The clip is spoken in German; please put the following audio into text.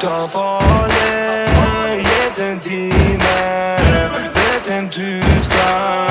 da Davon jeden Diener wird enttübt.